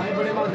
आए बड़े बात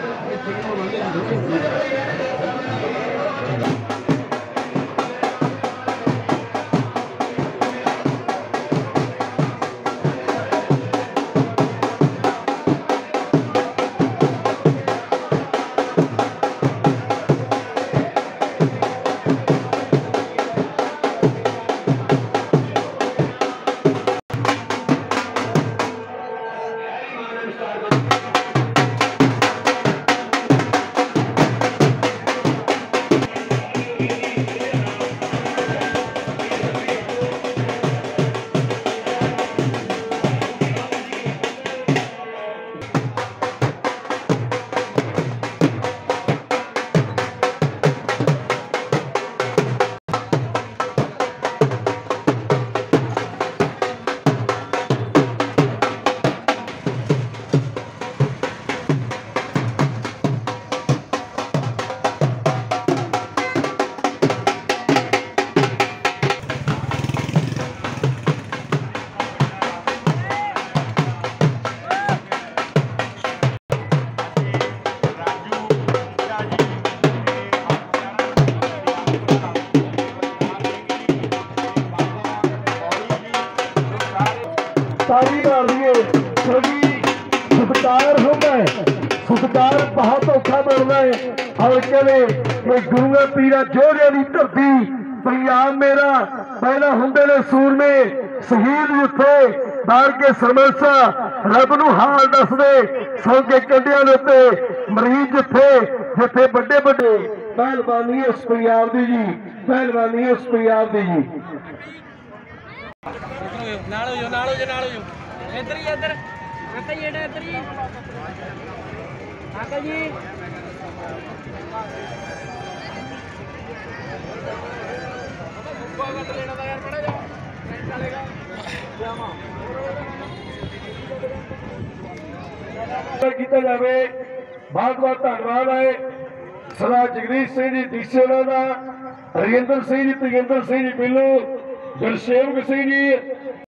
सारी ढालीए क्योंकि सुखदार ਹੁੰਦਾ ਹੈ ਸੁਖਦਾਰ ਬਹੁਤ ਔਖਾ ਬਣਦਾ ਹੈ ਹਲਕੇ ਦੇ ਇਹ ਗੁਰੂਆਂ ਪੀਰਾਂ ਜੋੜਿਆਂ ਦੀ ਧਰਤੀ ਪੰਜਾਬ ਮੇਰਾ ਪਹਿਲਾ ਹੁੰਦੇ ਨੇ ਸੂਰਮੇ ਸ਼ਹੀਦ ਉੱਥੇ ਬਾੜ ਕੇ ਸਰਮਸਾ ਰੱਬ ਨੂੰ ਹਾਲ ਦੱਸਦੇ ਸੌਕੇ ਕੰਡਿਆਂ ਦੇ ਉੱਤੇ ਮਰੀਜ਼ ਜਿੱਥੇ ਜਿੱਥੇ ਵੱਡੇ ਵੱਡੇ ਪਹਿਲਵਾਨੀ ਇਸ ਪੰਜਾਬ ਦੀ ਜੀ ਪਹਿਲਵਾਨੀ ਇਸ ਪੰਜਾਬ ਦੀ ਜੀ ਨਾਲ ਹੋ ਜਾਓ ਨਾਲ ਹੋ ਜਾਓ ਨਾਲ ਹੋ ਜਾਓ ਇੱਧਰ ਹੀ ਇੱਧਰ ਅੰਕਲ ਜੀ ਇੱਧਰ ਹੀ ਅੰਕਲ ਜੀ ਕੀਤਾ ਜਾਵੇ ਬਹੁਤ ਬਹੁਤ ਧੰਨਵਾਦ ਹੈ ਸਰਦਾਰ ਜਗਦੀਸ਼ ਸਿੰਘ ਜੀ ਡੀਸੀ ਉਹਨਾਂ ਦਾ ਰਜਿੰਦਰ ਸਿੰਘ ਜੀ ਤੇਜਿੰਦਰ ਸਿੰਘ ਜੀ ਪਿੱਲੂ ਗੁਰਸੇਵਕ ਸਿੰਘ ਜੀ